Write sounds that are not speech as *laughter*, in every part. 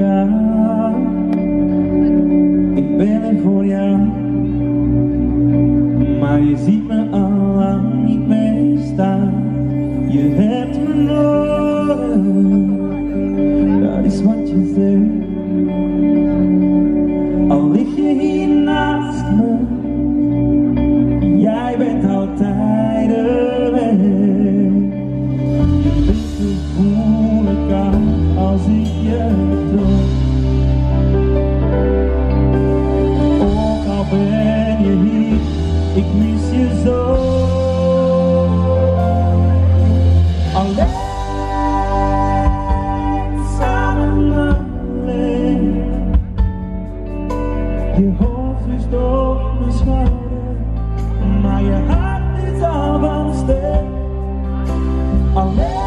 God. Your heart is all on the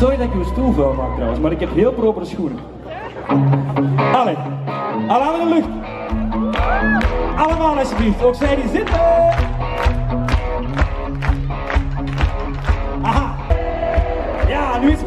Sorry dat ik uw stoel vuil maak trouwens, maar ik heb heel propere schoenen. Alle, allemaal in de lucht. Allemaal alsjeblieft, ook zij die zitten. Aha. Ja, nu is het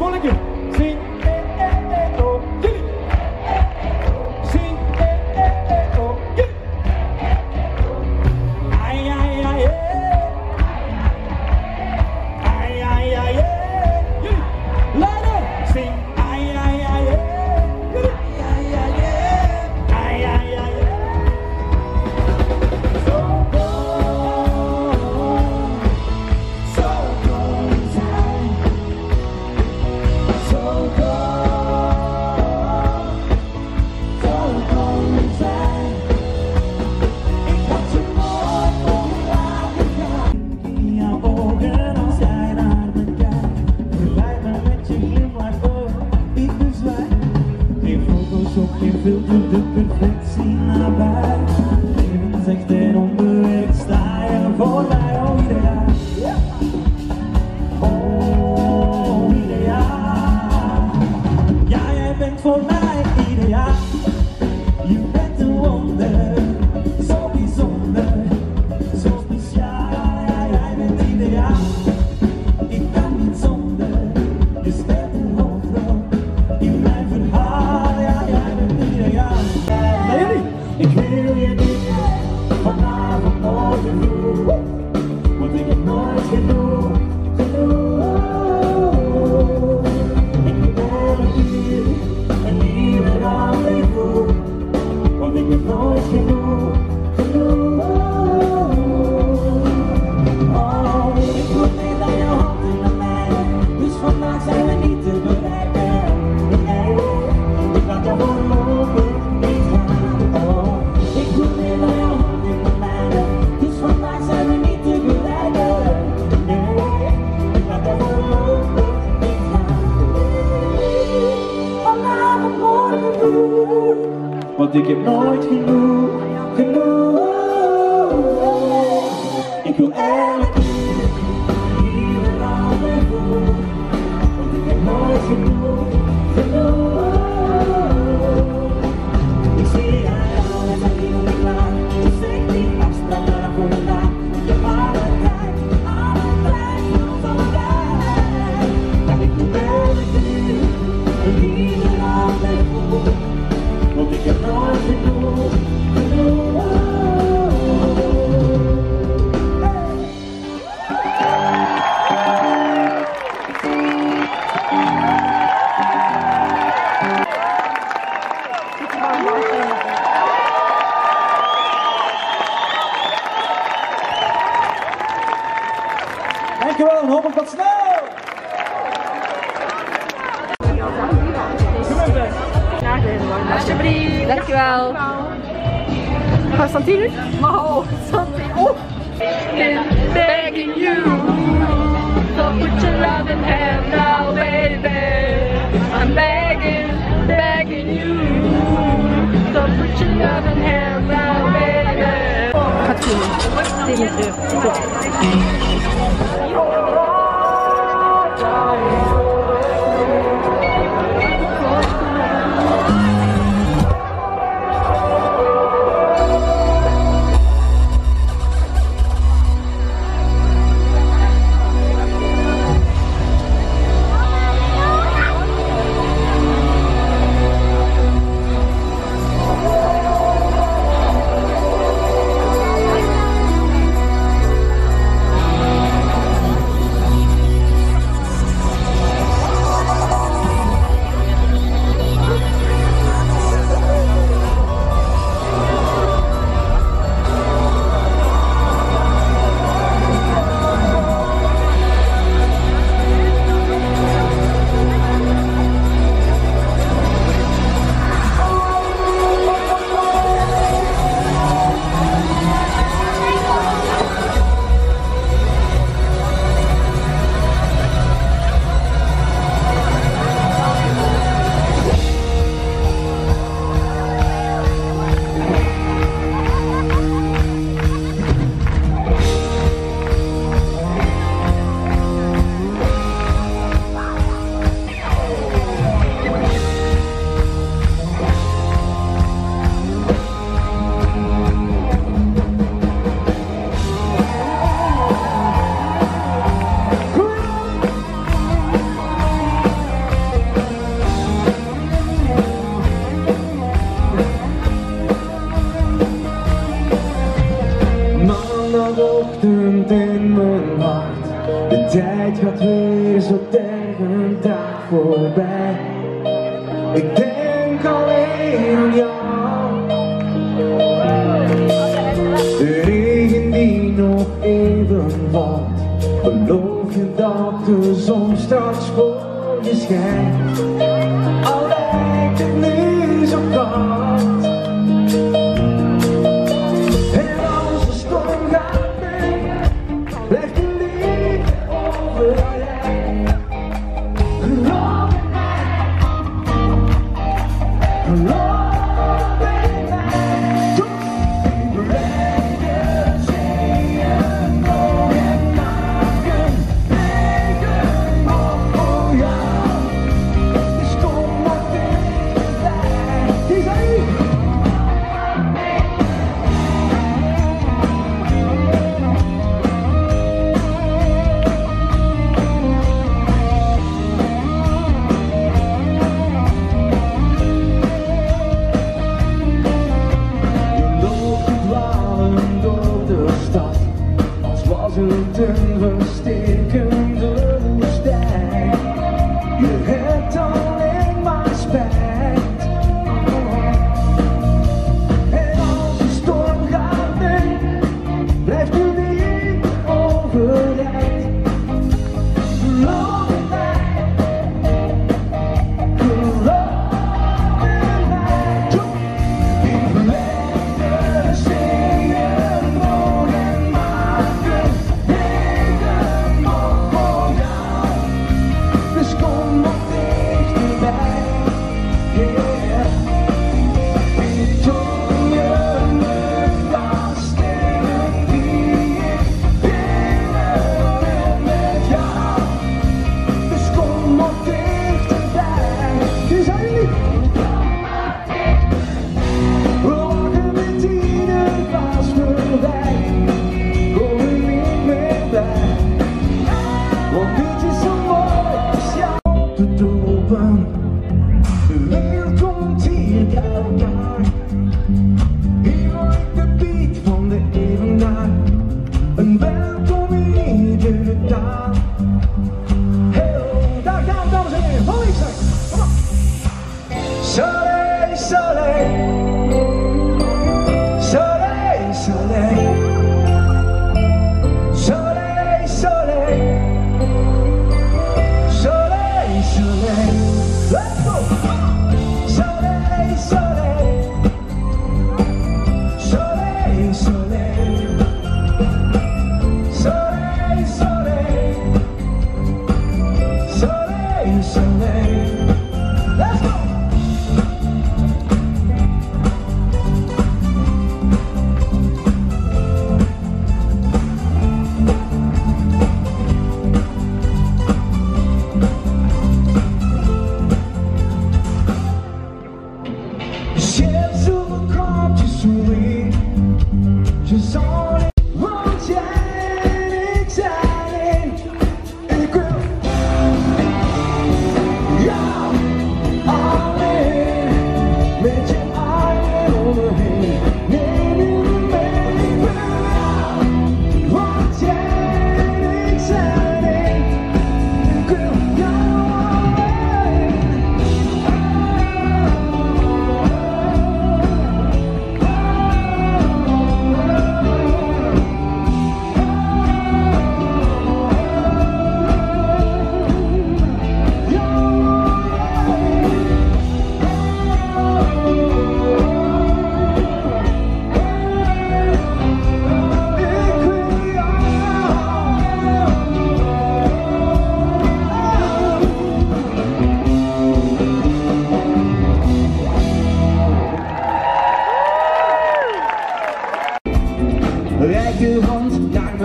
ってるんですよ。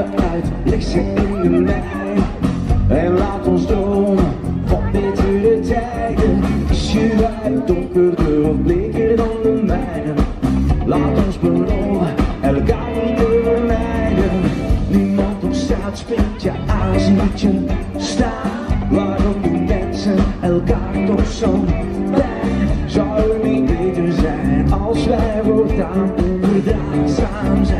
uit, leg ze in de mijn. En laat ons dromen van betere tijden. Is je wijn donkerder of bleker dan de mijne? Laat ons beloven, elkaar niet te vermijden. Niemand op straat springt je aan, je staan. Waarom die mensen elkaar toch zo blij. Zou het niet beter zijn als wij voortaan inderdaad samen zijn?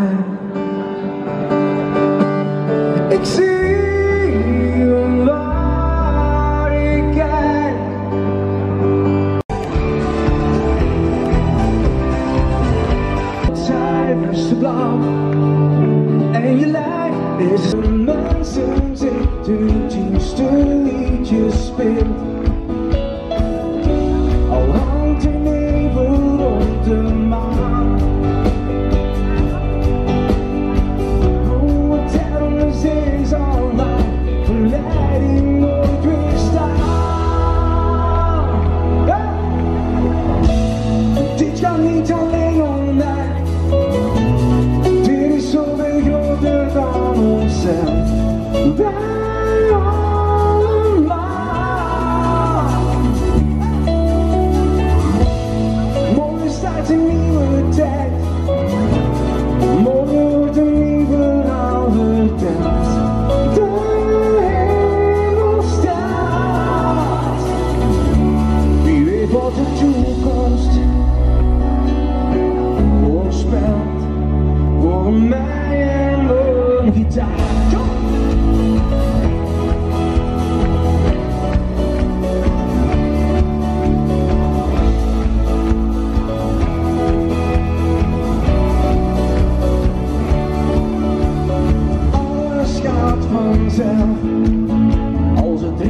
time 爱。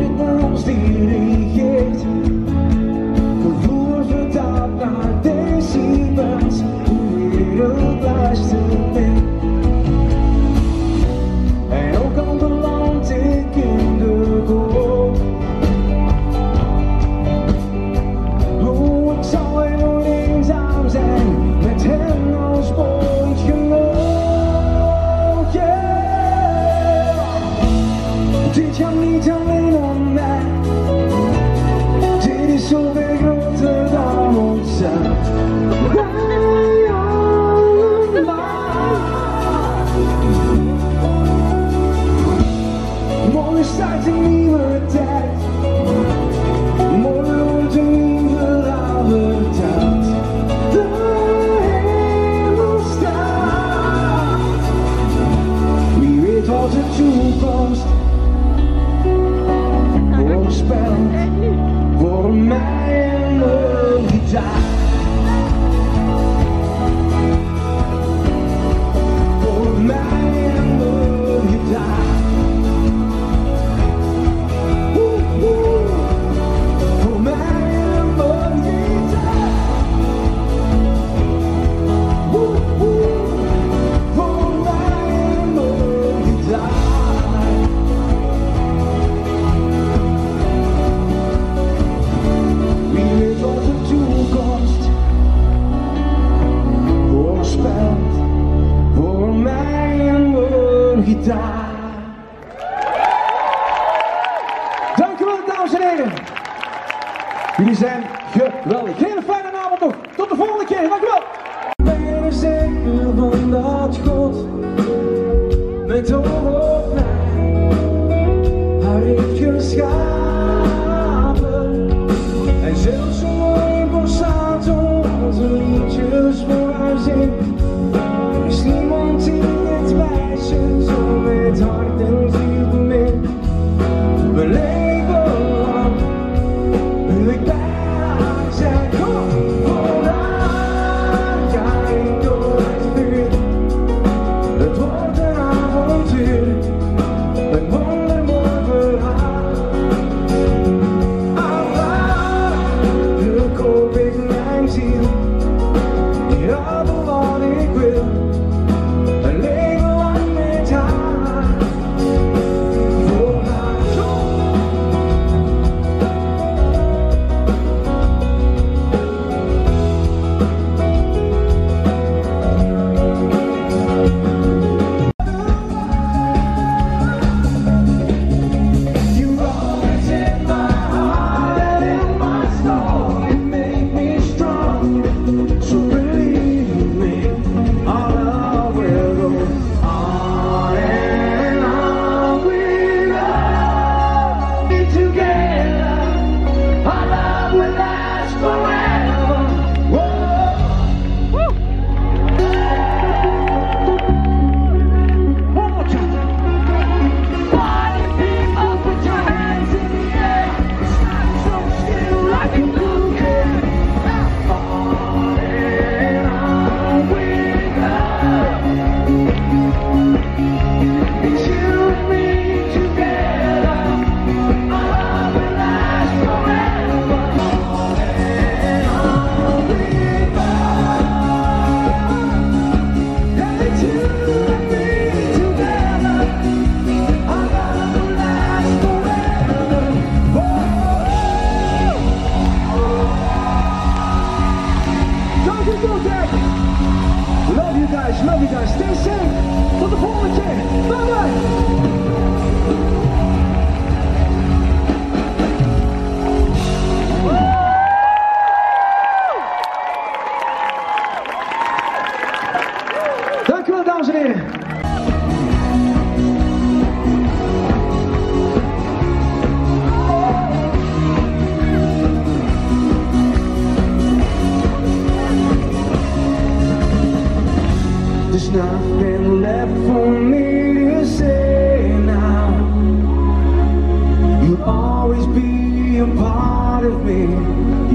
it knows the Dank u wel, dames en heren. Jullie zijn geweldig. Hele fijne avond nog. Tot de volgende keer. Dank u wel.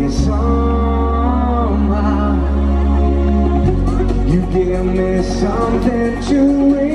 Somehow. You give me something to remember.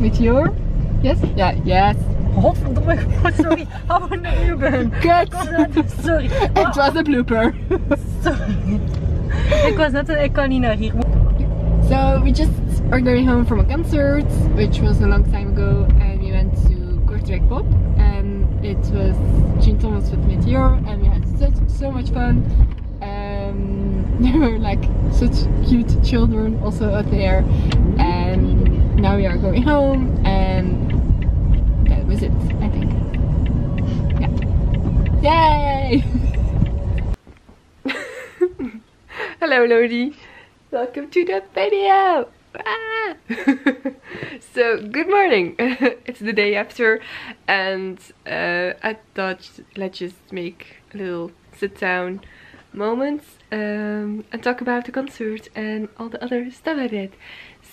Metejoor. Yes? Yeah, yes. Godverdomme, sorry. Hou naar Ruben. Good! Sorry. *laughs* It was a blooper. *laughs* Sorry. Ik was net, ik kan niet naar hier. So we just are going home from a concert, which was a long time ago, and we went to Kortrijk Pop, and it was Gene Thomas with Metejoor, and we had such so much fun. Um, *laughs* there were like such cute children also out there, and now we are going home, and that was it, I think. Yeah. Yay! *laughs* Hello, Lodi. Welcome to the video. Ah! *laughs* so, good morning. *laughs* it's the day after, and uh, I thought let's just make a little sit down moment um, and talk about the concert and all the other stuff I did.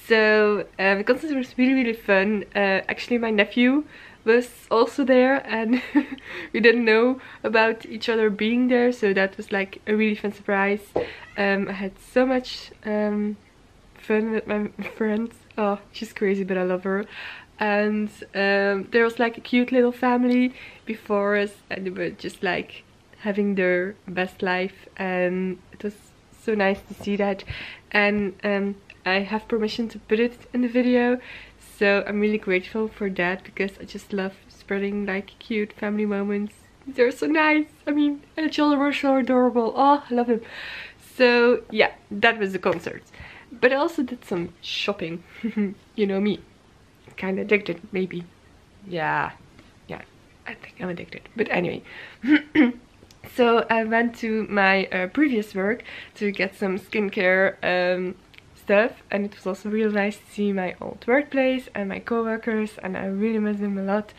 So, uh, the concert was really, really fun. Uh, actually, my nephew was also there and *laughs* we didn't know about each other being there so that was like a really fun surprise. Um, I had so much um, fun with my *laughs* friends. Oh she's crazy but I love her. And um, there was like a cute little family before us and they were just like having their best life and it was so nice to see that. And um, I have permission to put it in the video so I'm really grateful for that because I just love spreading like cute family moments. They're so nice. I mean, the children were so adorable. Oh, I love them. So yeah, that was the concert. But I also did some shopping. *laughs* you know me. Kinda addicted, maybe. Yeah. Yeah. I think I'm addicted. But anyway. *clears throat* so I went to my uh, previous work to get some skincare um, stuff and it was also really nice to see my old workplace and my co-workers and I really miss them a lot.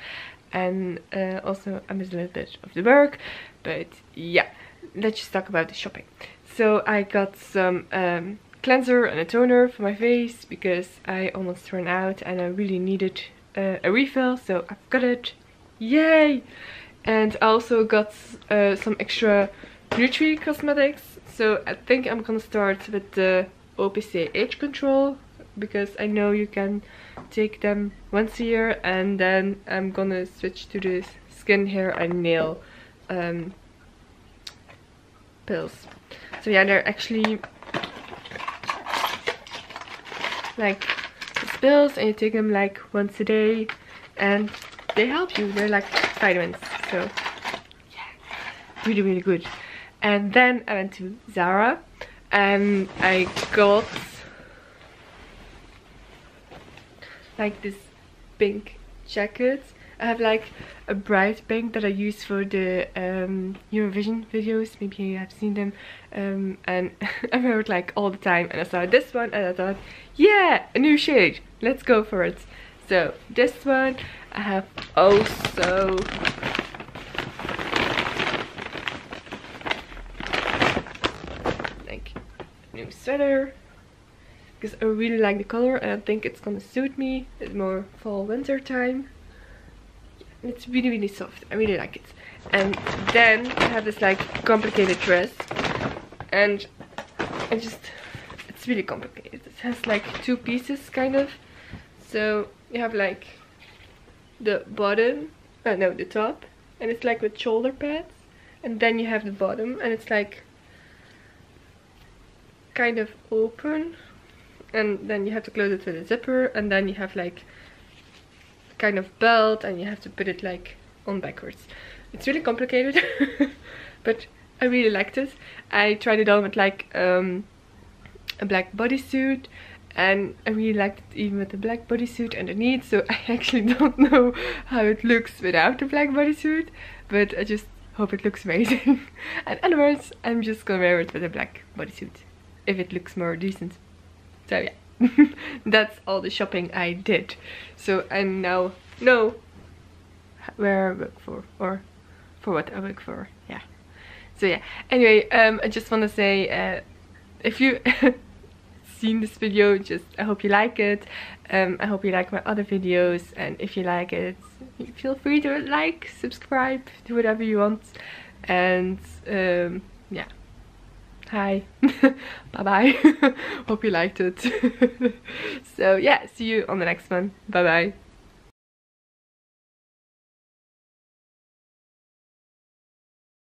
And uh, also I miss a little bit of the work but yeah let's just talk about the shopping. So I got some um, cleanser and a toner for my face because I almost ran out and I really needed uh, a refill so I've got it. Yay! And I also got uh, some extra Nutricosmetics. So I think I'm gonna start with the OPC age control because I know you can take them once a year and then I'm gonna switch to the skin, hair and nail um, pills. So yeah, they're actually like pills and you take them like once a day and they help you. They're like vitamins. So yeah, really really good. And then I went to Zara and I got like this pink jacket I have like a bright pink that I use for the um, Eurovision videos. Maybe you have seen them. Um, and *laughs* I wear it like all the time. And I saw this one and I thought, yeah, a new shade. Let's go for it. So this one I have also like a new sweater because I really like the color and I think it's gonna suit me. It's more fall winter time. It's really really soft. I really like it. And then I have this like complicated dress and I just it's really complicated. It has like two pieces kind of. So you have like the bottom, uh, no the top and it's like with shoulder pads and then you have the bottom and it's like kind of open and then you have to close it with a zipper and then you have like kind of belt and you have to put it like on backwards. It's really complicated *laughs* but I really liked it. I tried it on with like um, a black bodysuit and I really liked it even with the black bodysuit underneath so *laughs* I actually don't know how it looks without the black bodysuit but I just hope it looks amazing. *laughs* And otherwise I'm just gonna wear it with a black bodysuit if it looks more decent so yeah, *laughs* that's all the shopping I did. So I now know where I work for or for what I work for. Yeah. So yeah. Anyway, um, I just want to say uh, if you *laughs* seen this video, just I hope you like it. Um, I hope you like my other videos, and if you like it, feel free to like, subscribe, do whatever you want, and um, yeah hi. *laughs* Bye bye *laughs* hope you liked it. *laughs* So yeah see you on the next one. Bye bye